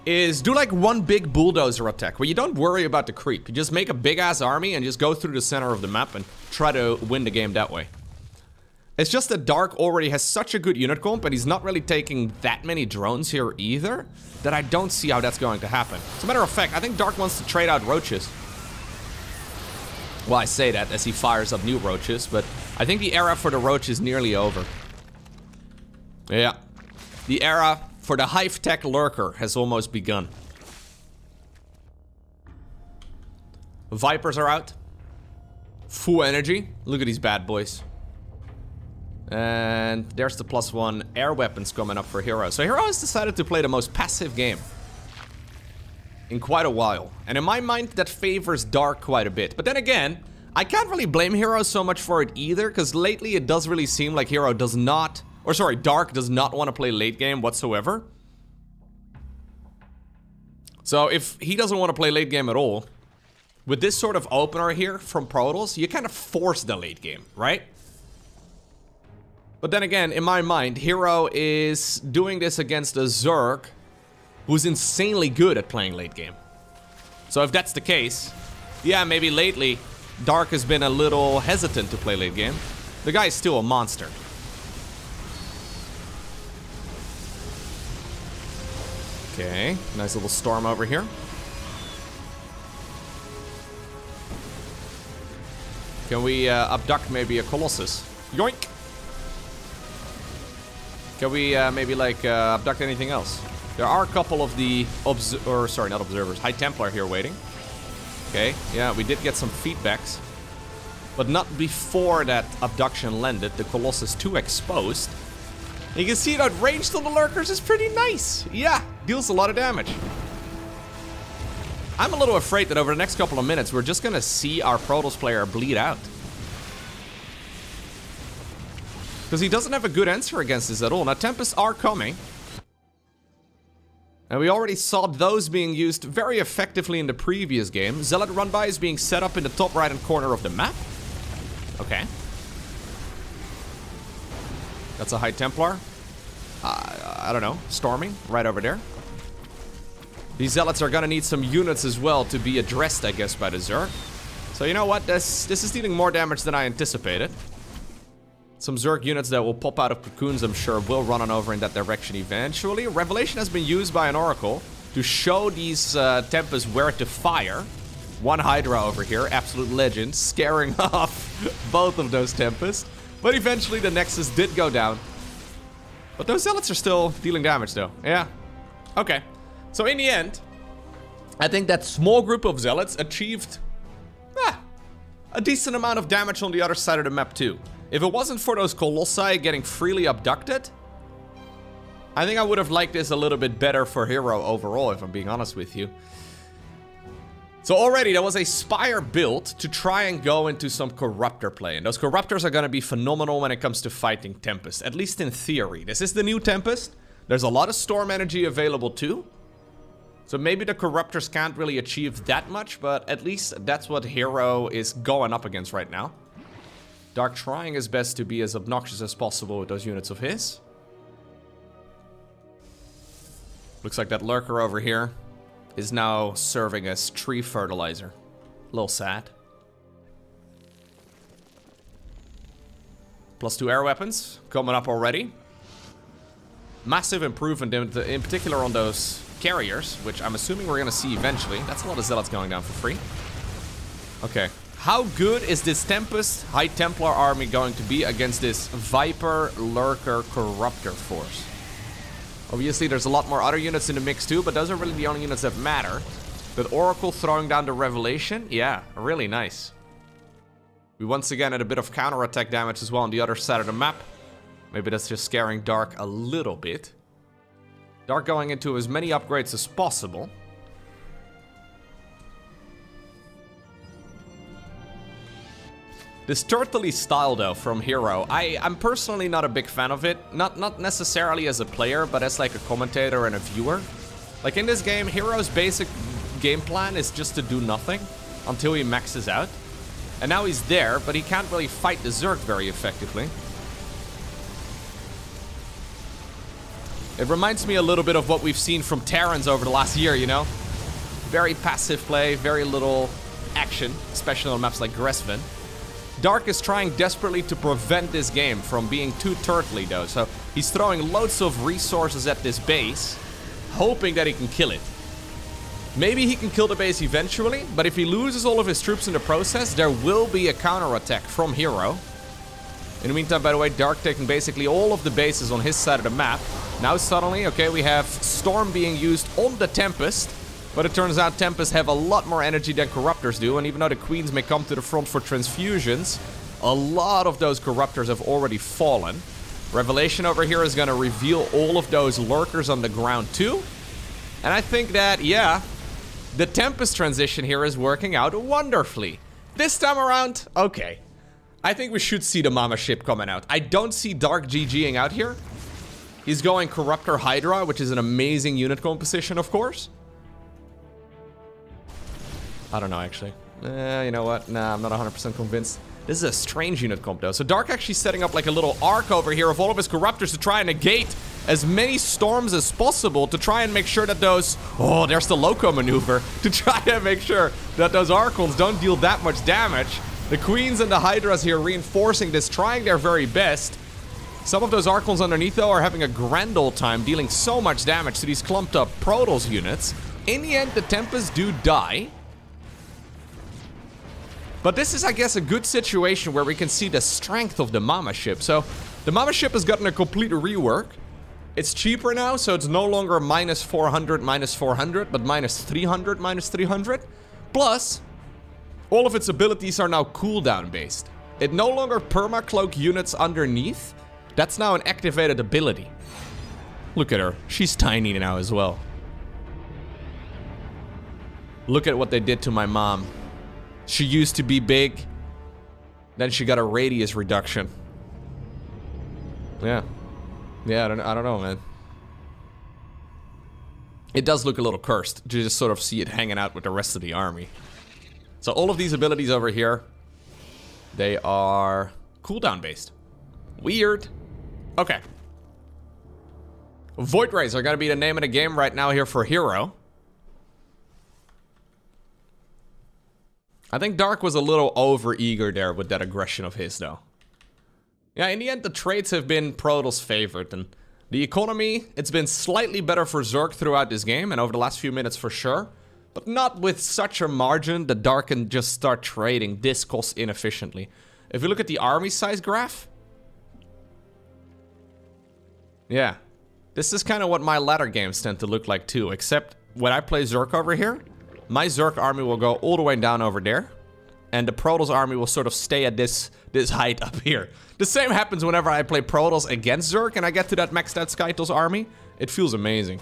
A: is do like one big bulldozer attack where you don't worry about the creep. You just make a big ass army and just go through the center of the map and try to win the game that way. It's just that Dark already has such a good unit comp and he's not really taking that many drones here either that I don't see how that's going to happen. As a matter of fact, I think Dark wants to trade out roaches. Well, I say that as he fires up new roaches, but I think the era for the roach is nearly over. Yeah. The era for the Hive Tech Lurker has almost begun. Vipers are out. Full energy. Look at these bad boys. And there's the plus one air weapons coming up for Hero. So Hero has decided to play the most passive game in quite a while. And in my mind, that favors Dark quite a bit. But then again, I can't really blame Hero so much for it either, because lately it does really seem like Hero does not or sorry, Dark does not want to play late game whatsoever. So if he doesn't want to play late game at all, with this sort of opener here from Protoss, you kind of force the late game, right? But then again, in my mind, Hero is doing this against a Zerg who's insanely good at playing late game. So if that's the case, yeah, maybe lately, Dark has been a little hesitant to play late game. The guy's still a monster. Okay, nice little storm over here. Can we uh, abduct maybe a Colossus? Yoink! Can we uh, maybe like uh, abduct anything else? There are a couple of the, obs or sorry, not observers, High Templar here waiting. Okay, yeah, we did get some feedbacks. But not before that abduction landed. The Colossus too exposed. You can see that range to the lurkers is pretty nice. Yeah, deals a lot of damage. I'm a little afraid that over the next couple of minutes, we're just gonna see our Protoss player bleed out. Because he doesn't have a good answer against this at all. Now, Tempests are coming. And we already saw those being used very effectively in the previous game. Zealot Run-By is being set up in the top right-hand corner of the map. Okay. That's a High Templar. Uh, I don't know. Storming right over there. These Zealots are gonna need some units as well to be addressed, I guess, by the Zerg. So you know what? This, this is dealing more damage than I anticipated. Some Zerg units that will pop out of cocoons, I'm sure, will run on over in that direction eventually. Revelation has been used by an Oracle to show these uh, Tempests where to fire. One Hydra over here, absolute legend, scaring off both of those Tempests. But eventually the Nexus did go down. But those Zealots are still dealing damage though. Yeah. Okay. So in the end, I think that small group of Zealots achieved ah, a decent amount of damage on the other side of the map too. If it wasn't for those Colossi getting freely abducted, I think I would have liked this a little bit better for Hero overall, if I'm being honest with you. So already there was a Spire built to try and go into some Corruptor play. And those Corruptors are going to be phenomenal when it comes to fighting Tempest. At least in theory. This is the new Tempest. There's a lot of Storm energy available too. So maybe the Corruptors can't really achieve that much. But at least that's what Hero is going up against right now. Dark trying his best to be as obnoxious as possible with those units of his. Looks like that lurker over here is now serving as tree fertilizer. A little sad. Plus two air weapons coming up already. Massive improvement in, in particular on those carriers, which I'm assuming we're going to see eventually. That's a lot of zealots going down for free. Okay, how good is this Tempest High Templar army going to be against this Viper Lurker Corruptor force? Obviously, there's a lot more other units in the mix too, but those are really the only units that matter. But Oracle throwing down the Revelation, yeah, really nice. We once again had a bit of counter-attack damage as well on the other side of the map. Maybe that's just scaring Dark a little bit. Dark going into as many upgrades as possible. This turtley style though from Hero, I, I'm personally not a big fan of it. Not, not necessarily as a player, but as like a commentator and a viewer. Like in this game, Hero's basic game plan is just to do nothing until he maxes out. And now he's there, but he can't really fight the Zerg very effectively. It reminds me a little bit of what we've seen from Terrans over the last year, you know? Very passive play, very little action, especially on maps like Gresvan. Dark is trying desperately to prevent this game from being too turtly though, so he's throwing loads of resources at this base, hoping that he can kill it. Maybe he can kill the base eventually, but if he loses all of his troops in the process, there will be a counterattack from Hero. In the meantime, by the way, Dark taking basically all of the bases on his side of the map. Now suddenly, okay, we have Storm being used on the Tempest, but it turns out Tempests have a lot more energy than Corruptors do, and even though the Queens may come to the front for transfusions, a lot of those Corruptors have already fallen. Revelation over here is going to reveal all of those Lurkers on the ground too. And I think that, yeah, the Tempest transition here is working out wonderfully. This time around, okay. I think we should see the Mama ship coming out. I don't see Dark GGing out here. He's going Corruptor Hydra, which is an amazing unit composition, of course. I don't know, actually. Eh, you know what? Nah, I'm not 100% convinced. This is a strange unit comp, though. So Dark actually setting up like a little arc over here of all of his Corruptors to try and negate as many storms as possible to try and make sure that those... Oh, there's the Lowko maneuver. To try and make sure that those Archons don't deal that much damage. The Queens and the Hydras here reinforcing this, trying their very best. Some of those Archons underneath, though, are having a grand old time, dealing so much damage to these clumped up Protoss units. In the end, the Tempests do die. But this is, I guess, a good situation where we can see the strength of the Mama ship. So, the Mama ship has gotten a complete rework. It's cheaper now, so it's no longer minus 400, minus 400, but minus 300, minus 300. Plus, all of its abilities are now cooldown based. It no longer perma-cloak units underneath. That's now an activated ability. Look at her. She's tiny now as well. Look at what they did to my mom. She used to be big. Then she got a radius reduction. Yeah. Yeah, I don't, I don't know, man. It does look a little cursed to just sort of see it hanging out with the rest of the army. So all of these abilities over here, they are cooldown based. Weird. Okay. Void are going to be the name of the game right now here for Hero. I think Dark was a little over eager there with that aggression of his though. Yeah, in the end the trades have been Protoss favored and the economy, it's been slightly better for Zerg throughout this game and over the last few minutes for sure. But not with such a margin that Dark can just start trading this cost inefficiently. If you look at the army size graph... Yeah. This is kind of what my ladder games tend to look like too, except when I play Zerg over here, my Zerg army will go all the way down over there. And the Protoss army will sort of stay at this, this height up here. The same happens whenever I play Protoss against Zerg and I get to that maxed out Skytoss army. It feels amazing.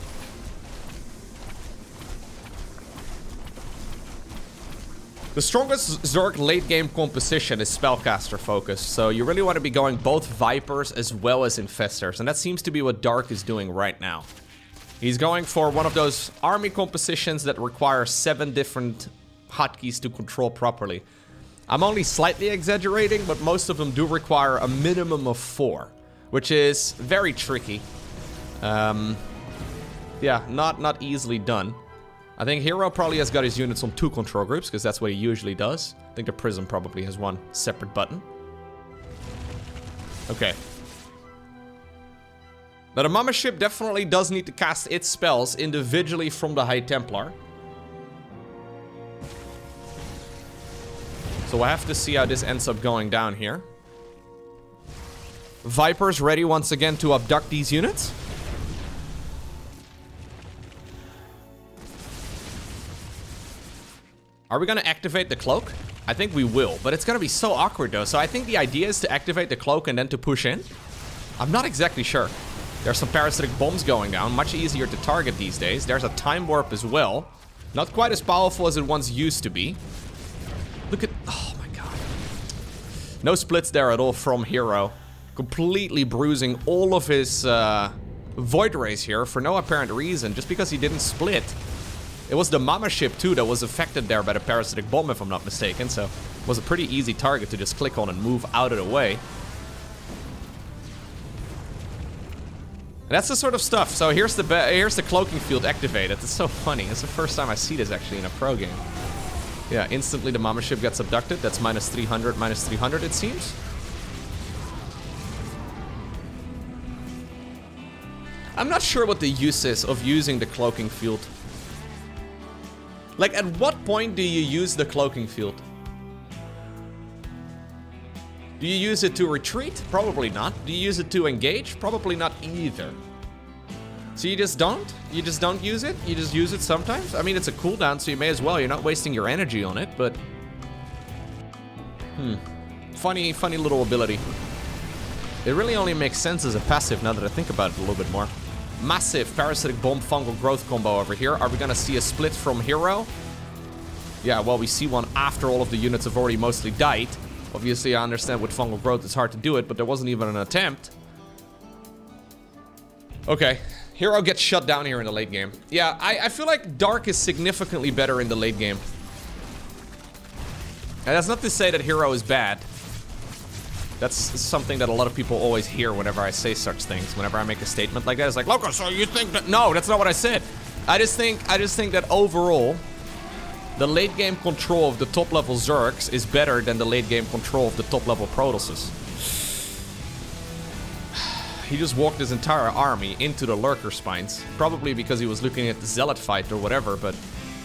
A: The strongest Zerg late game composition is Spellcaster focused, so you really want to be going both Vipers as well as Infestors, and that seems to be what Dark is doing right now. He's going for one of those army compositions that require seven different hotkeys to control properly. I'm only slightly exaggerating, but most of them do require a minimum of four, which is very tricky. Um, yeah, not, not easily done. I think Hero probably has got his units on two control groups, because that's what he usually does. I think the Prism probably has one separate button. Okay, now the Mama ship definitely does need to cast its spells individually from the High Templar. So we'll have to see how this ends up going down here. Vipers ready once again to abduct these units. Are we going to activate the cloak? I think we will, but it's going to be so awkward though. So I think the idea is to activate the cloak and then to push in. I'm not exactly sure. There's some parasitic bombs going down, much easier to target these days. There's a time warp as well. Not quite as powerful as it once used to be. Look at... Oh my god. No splits there at all from Hero. Completely bruising all of his uh, Void Rays here for no apparent reason, just because he didn't split. It was the Mama ship too that was affected there by the parasitic bomb if I'm not mistaken, so it was a pretty easy target to just click on and move out of the way. That's the sort of stuff. So here's the here's the cloaking field activated. It's so funny. It's the first time I see this actually in a pro game. Yeah, instantly the mama ship gets abducted. That's minus 300, minus 300 it seems. I'm not sure what the use is of using the cloaking field. Like, at what point do you use the cloaking field? Do you use it to retreat? Probably not. Do you use it to engage? Probably not either. So you just don't? You just don't use it? You just use it sometimes? I mean, it's a cooldown, so you may as well. You're not wasting your energy on it, but... Hmm. Funny, funny little ability. It really only makes sense as a passive now that I think about it a little bit more. Massive Parasitic Bomb Fungal Growth combo over here. Are we gonna see a split from Hero? Yeah, well, we see one after all of the units have already mostly died. Obviously, I understand with fungal growth it's hard to do it, but there wasn't even an attempt. Okay, Hero gets shut down here in the late game. Yeah, I, I feel like Dark is significantly better in the late game. And that's not to say that Hero is bad. That's something that a lot of people always hear whenever I say such things. Whenever I make a statement like that, it's like, Lowko, so you think that... No, that's not what I said. I just think, I just think that overall, the late game control of the top level Zergs is better than the late game control of the top level Protosses. He just walked his entire army into the Lurker Spines, probably because he was looking at the Zealot fight or whatever, but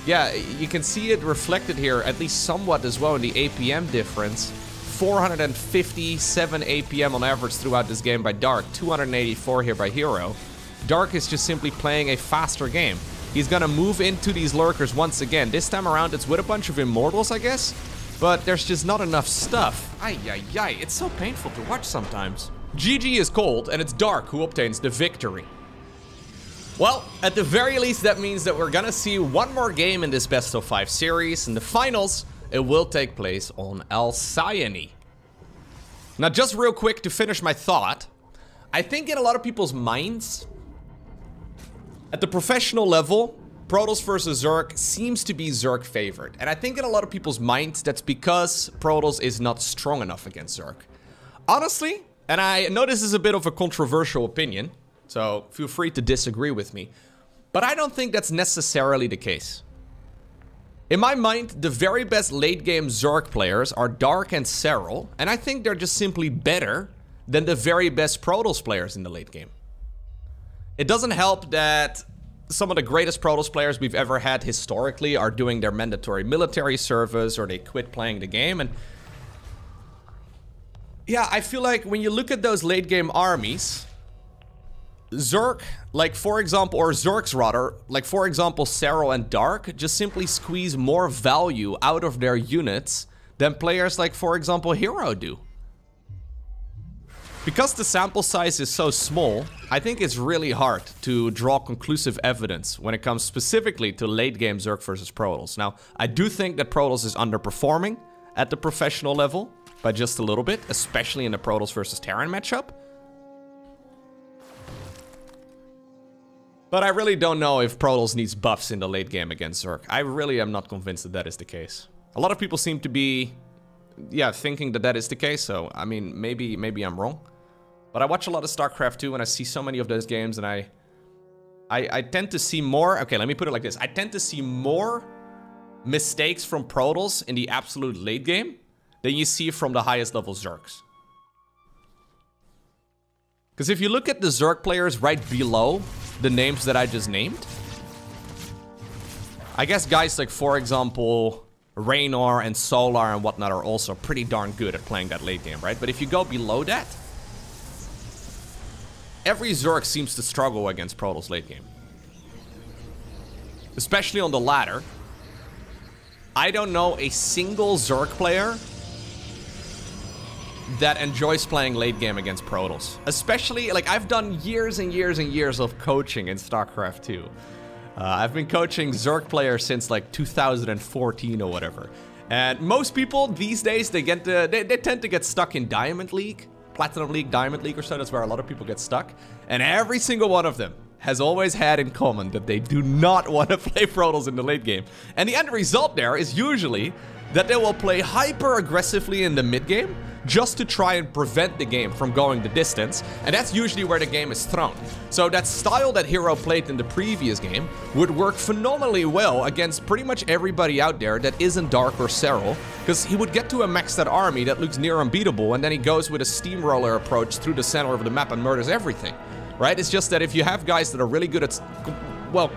A: yeah, you can see it reflected here at least somewhat as well in the APM difference. 457 APM on average throughout this game by Dark, 284 here by Hero. Dark is just simply playing a faster game. He's gonna move into these lurkers once again. This time around, it's with a bunch of immortals, I guess. But there's just not enough stuff. Ay, ay, ay. It's so painful to watch sometimes. GG is cold, and it's Dark who obtains the victory. Well, at the very least, that means that we're gonna see one more game in this best of five series. In the finals, it will take place on Alcyone. Now, just real quick to finish my thought, I think in a lot of people's minds, at the professional level, Protoss versus Zerg seems to be Zerg favored. And I think in a lot of people's minds, that's because Protoss is not strong enough against Zerg. Honestly, and I know this is a bit of a controversial opinion, so feel free to disagree with me, but I don't think that's necessarily the case. In my mind, the very best late game Zerg players are Dark and Serral, and I think they're just simply better than the very best Protoss players in the late game. It doesn't help that some of the greatest Protoss players we've ever had historically are doing their mandatory military service or they quit playing the game and yeah, I feel like when you look at those late game armies, Zerg, like for example, or Zergs rather, like for example, Serral and Dark, just simply squeeze more value out of their units than players like for example Hero do. Because the sample size is so small, I think it's really hard to draw conclusive evidence when it comes specifically to late game Zerg versus Protoss. Now, I do think that Protoss is underperforming at the professional level by just a little bit, especially in the Protoss versus Terran matchup. But I really don't know if Protoss needs buffs in the late game against Zerg. I really am not convinced that that is the case. A lot of people seem to be, yeah, thinking that that is the case. So, I mean, maybe maybe I'm wrong. But I watch a lot of StarCraft 2 and I see so many of those games and I, I, I tend to see more, okay, let me put it like this. I tend to see more mistakes from Protoss in the absolute late game than you see from the highest level Zergs. Because if you look at the Zerg players right below the names that I just named, I guess guys like, for example, Reynor and Solar and whatnot are also pretty darn good at playing that late game, right? But if you go below that, every Zerg seems to struggle against Protoss late game. Especially on the ladder. I don't know a single Zerg player that enjoys playing late game against Protoss. Especially, like, I've done years and years and years of coaching in StarCraft 2. Uh, I've been coaching Zerg players since, like, 2014 or whatever. And most people these days, they get to, they, they tend to get stuck in Diamond League. Platinum League, Diamond League or so, that's where a lot of people get stuck. And every single one of them has always had in common that they do not want to play Protoss in the late game. And the end result there is usually that they will play hyper aggressively in the mid game just to try and prevent the game from going the distance, and that's usually where the game is thrown. So that style that Hero played in the previous game would work phenomenally well against pretty much everybody out there that isn't Dark or Serral, because he would get to a maxed out army that looks near unbeatable, and then he goes with a steamroller approach through the center of the map and murders everything. Right? It's just that if you have guys that are really good at, well,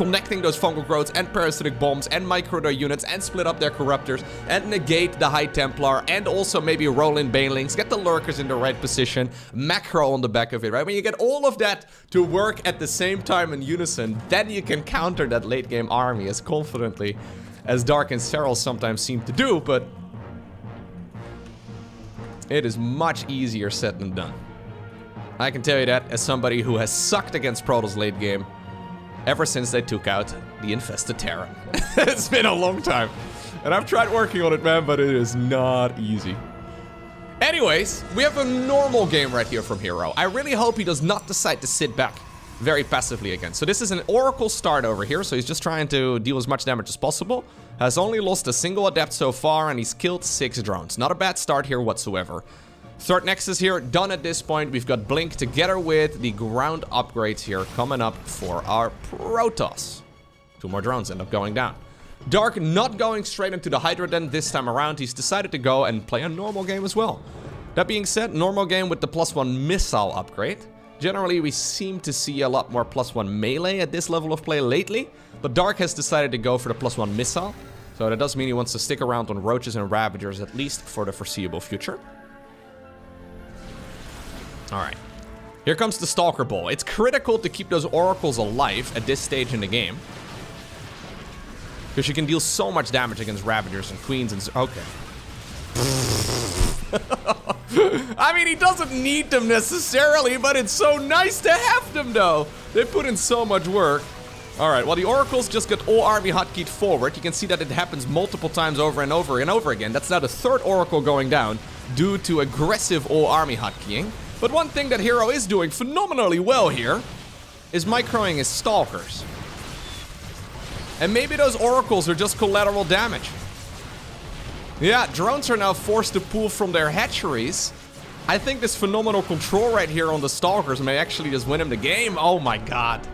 A: connecting those fungal growths and parasitic bombs and micro their units and split up their corruptors and negate the High Templar and also maybe roll in Banelings, get the lurkers in the right position, macro on the back of it, right? When you get all of that to work at the same time in unison, then you can counter that late game army as confidently as Dark and Serral sometimes seem to do, but it is much easier said than done. I can tell you that as somebody who has sucked against Protoss late game ever since they took out the infested Terran. it's been a long time. And I've tried working on it, man, but it is not easy. Anyways, we have a normal game right here from Hero. I really hope he does not decide to sit back very passively again. So this is an Oracle start over here, so he's just trying to deal as much damage as possible. Has only lost a single Adept so far, and he's killed six drones. Not a bad start here whatsoever. Third Nexus here, done at this point. We've got Blink together with the ground upgrades here coming up for our Protoss. Two more drones end up going down. Dark not going straight into the Hydra Den this time around. He's decided to go and play a normal game as well. That being said, normal game with the plus one missile upgrade. Generally, we seem to see a lot more plus one melee at this level of play lately, but Dark has decided to go for the plus one missile. So that does mean he wants to stick around on Roaches and Ravagers at least for the foreseeable future. All right. Here comes the Stalker Bowl. It's critical to keep those Oracles alive at this stage in the game. Because you can deal so much damage against Ravagers and Queens and... Okay. I mean, he doesn't need them necessarily, but it's so nice to have them, though. They put in so much work. All right, well, the Oracles just got all army hotkeyed forward. You can see that it happens multiple times over and over and over again. That's now the third Oracle going down due to aggressive all army hotkeying. But one thing that Hero is doing phenomenally well here is microing his Stalkers. And maybe those Oracles are just collateral damage. Yeah, drones are now forced to pull from their hatcheries. I think this phenomenal control right here on the Stalkers may actually just win him the game. Oh my god.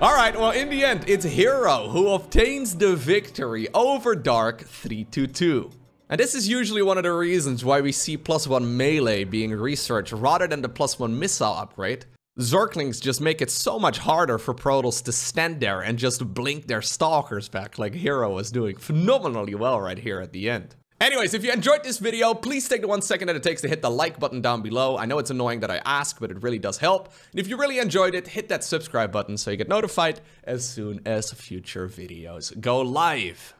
A: Alright, well in the end, it's Hero who obtains the victory over Dark 322. And this is usually one of the reasons why we see plus one melee being researched rather than the plus one missile upgrade. Zerglings just make it so much harder for Protoss to stand there and just blink their stalkers back like Hero is doing phenomenally well right here at the end. Anyways, if you enjoyed this video, please take the one second that it takes to hit the like button down below. I know it's annoying that I ask, but it really does help. And if you really enjoyed it, hit that subscribe button so you get notified as soon as future videos go live.